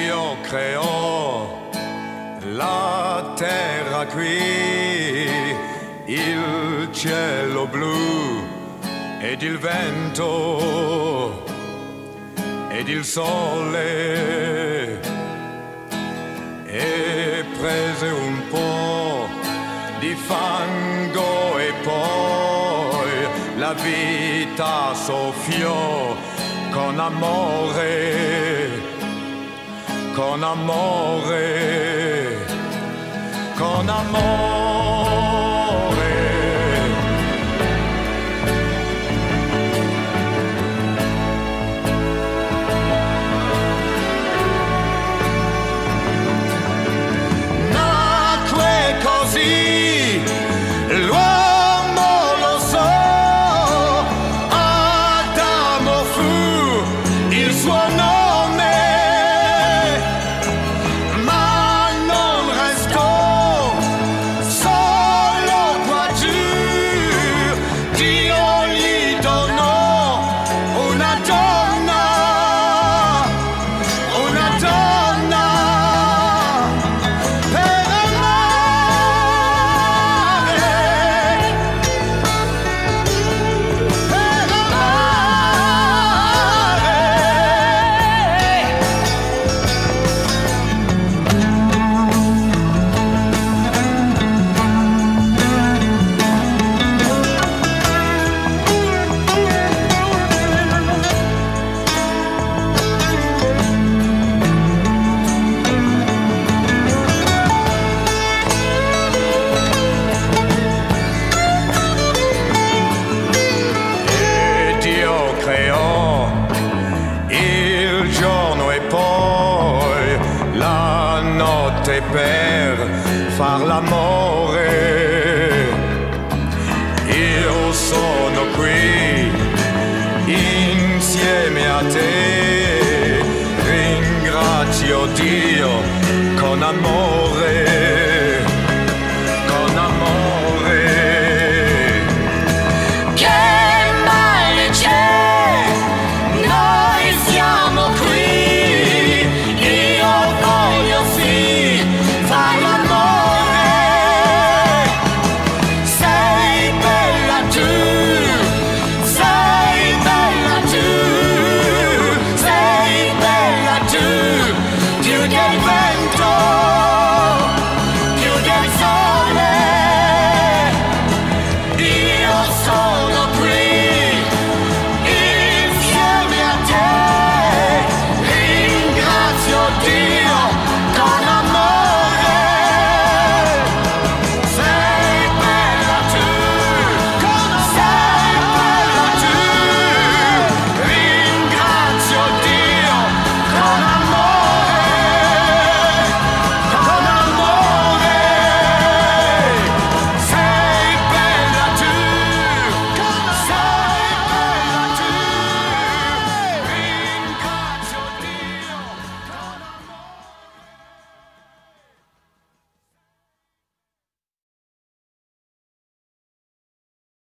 puis en la terre qui il cielo blu ed il vento ed il sole e prese un po' di fango e poi la vita soffiò con amore con amore, con amore. notte per far l'amore. Io sono qui insieme a te, ringrazio Dio.